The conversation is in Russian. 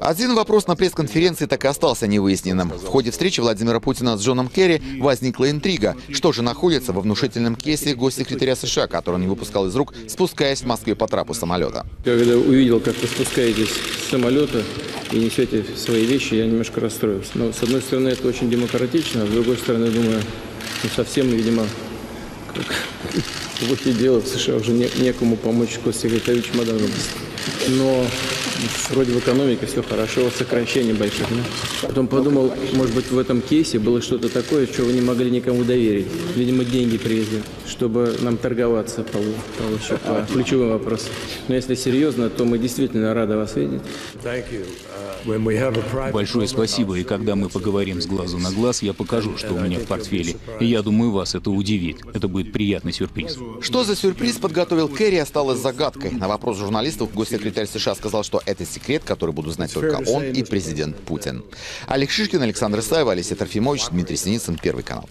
Один вопрос на пресс-конференции так и остался невыясненным. В ходе встречи Владимира Путина с Джоном Керри возникла интрига. Что же находится во внушительном кейсе госсекретаря США, который он не выпускал из рук, спускаясь в Москве по трапу самолета? Когда увидел, как вы спускаетесь с самолета и несете свои вещи, я немножко расстроился. Но, с одной стороны, это очень демократично, а с другой стороны, думаю, ну, совсем, видимо, как вот и дело в США уже не, некому помочь госсекретарю чемоданом. Но вроде в экономике все хорошо, сокращение больших. Да? Потом подумал, может быть, в этом кейсе было что-то такое, что вы не могли никому доверить. Видимо, деньги привезли, чтобы нам торговаться по, по, по ключевым вопросам. Но если серьезно, то мы действительно рады вас видеть. Большое спасибо, и когда мы поговорим с глазу на глаз, я покажу, что у меня в портфеле. И я думаю, вас это удивит. Это будет приятный сюрприз. Что за сюрприз подготовил Керри, осталось загадкой. На вопрос журналистов госсекретарь США сказал, что это секрет, который будут знать только он и президент Путин. Олег Шишкин, Александр Исаев, Алексей Трофимович, Дмитрий Синицын, Первый канал.